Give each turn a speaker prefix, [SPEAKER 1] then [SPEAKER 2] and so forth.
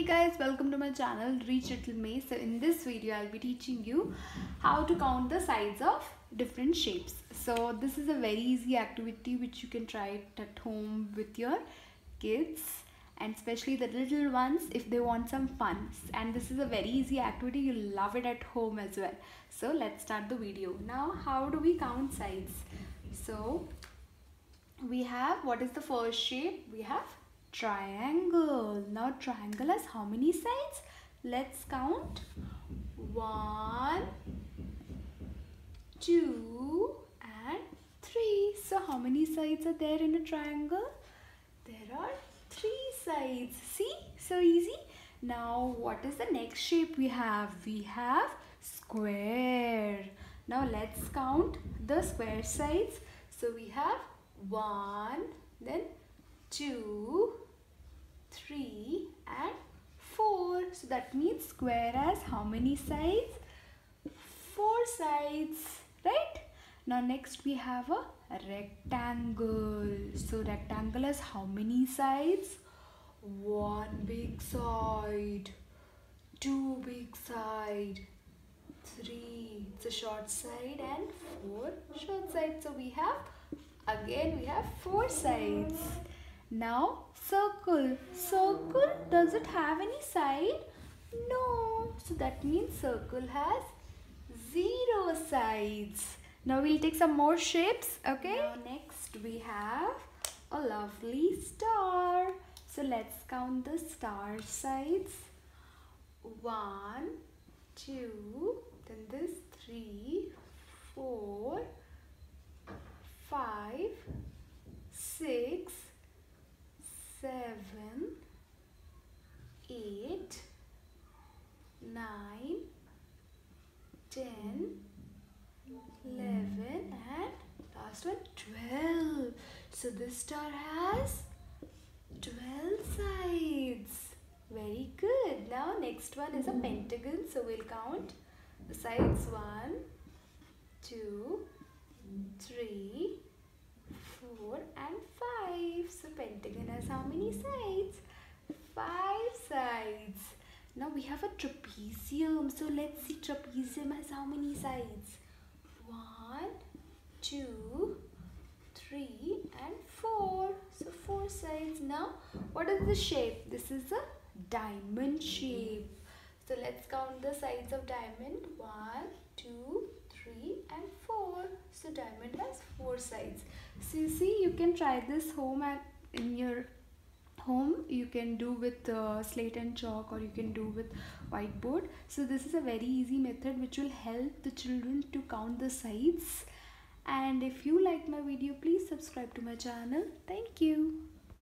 [SPEAKER 1] Hey guys, welcome to my channel Reach LittleMaze. So in this video, I'll be teaching you how to count the sides of different shapes. So this is a very easy activity which you can try at home with your kids and especially the little ones if they want some fun. And this is a very easy activity. You'll love it at home as well. So let's start the video. Now, how do we count sides? So we have, what is the first shape? We have triangle. Now triangle has how many sides? Let's count. One, two and three. So how many sides are there in a triangle? There are three sides. See? So easy. Now what is the next shape we have? We have square. Now let's count the square sides. So we have one, then two, three and four. So that means square has how many sides? Four sides, right? Now next we have a rectangle. So rectangle has how many sides? One big side, two big side, three, it's a short side and four short sides. So we have, again we have four sides. Now circle. Circle does it have any side? No. So that means circle has zero sides. Now we'll take some more shapes. Okay. Now next we have a lovely star. So let's count the star sides. One, two, then this three, four, eight, nine, ten, eleven, and last one twelve. So this star has twelve sides. Very good. Now next one is a pentagon. So we'll count the sides one, two, three, four, and five. So pentagon has how many sides? Five. Now we have a trapezium. So let's see trapezium has how many sides? One, two, three, and four. So four sides. Now what is the shape? This is a diamond shape. So let's count the sides of diamond. One, two, three, and four. So diamond has four sides. So you see, you can try this home at in your home you can do with uh, slate and chalk or you can do with whiteboard. So this is a very easy method which will help the children to count the sides. And if you like my video please subscribe to my channel. Thank you